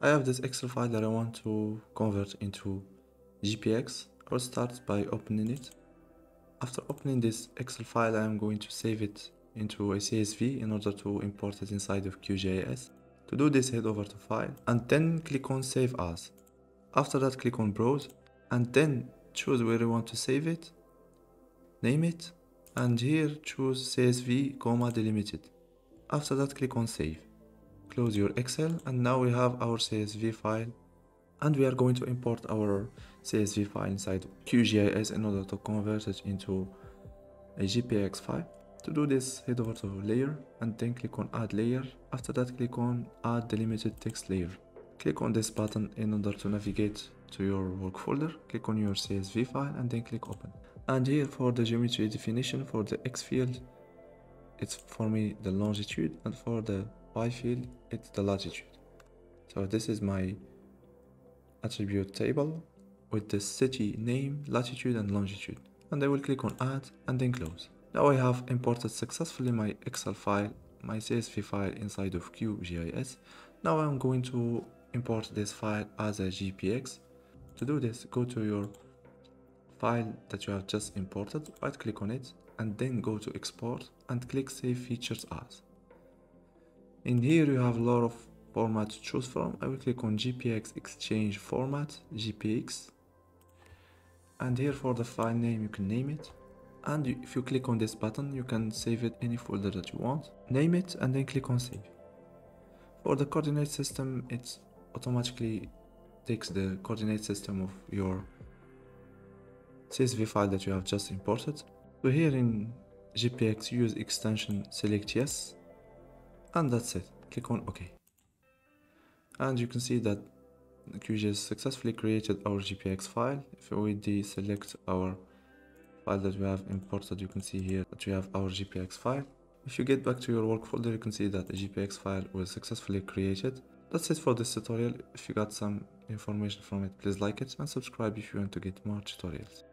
I have this Excel file that I want to convert into GPX. I'll start by opening it. After opening this Excel file, I am going to save it into a CSV in order to import it inside of QGIS. To do this, head over to File and then click on Save As. After that, click on Browse and then choose where you want to save it, name it, and here choose CSV, comma, delimited. After that, click on Save. Close your Excel and now we have our CSV file and we are going to import our CSV file inside QGIS in order to convert it into a GPX file. To do this, head over to layer and then click on add layer. After that, click on add delimited text layer. Click on this button in order to navigate to your work folder. Click on your CSV file and then click open. And here for the geometry definition for the X field, it's for me the longitude and for the Y field, it's the latitude. So this is my attribute table with the city name, latitude and longitude. And I will click on add and then close. Now I have imported successfully my Excel file, my CSV file inside of QGIS. Now I'm going to import this file as a GPX. To do this, go to your file that you have just imported, right click on it and then go to export and click save features as. In here you have a lot of format to choose from. I will click on GPX exchange format, GPX. And here for the file name you can name it. And if you click on this button you can save it any folder that you want. Name it and then click on save. For the coordinate system it automatically takes the coordinate system of your CSV file that you have just imported. So here in GPX use extension select yes and that's it. Click on OK. And you can see that QGIS successfully created our GPX file. If we deselect our file that we have imported, you can see here that we have our GPX file. If you get back to your work folder, you can see that the GPX file was successfully created. That's it for this tutorial. If you got some information from it, please like it and subscribe if you want to get more tutorials.